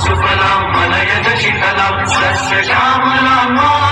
सुकलां मनयज शीतलं सस्य श्यामलाम्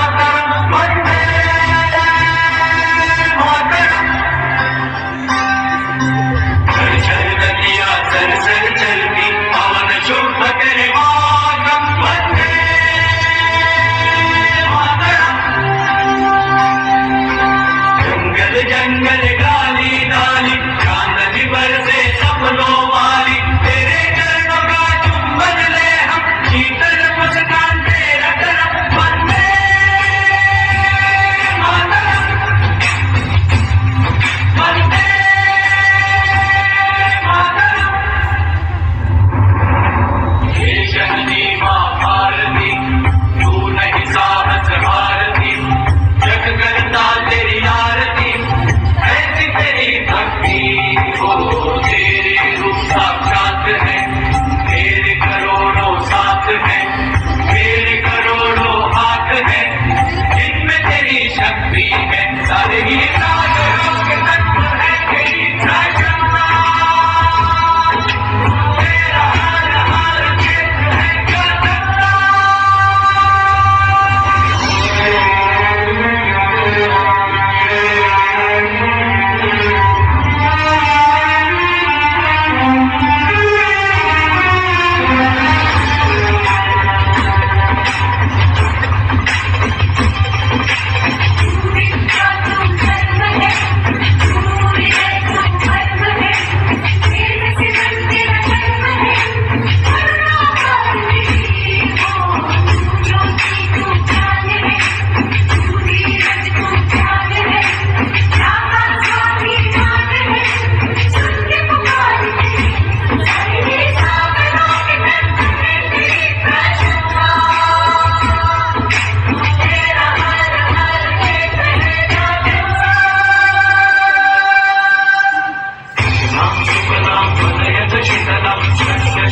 Daddy.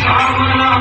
Amém.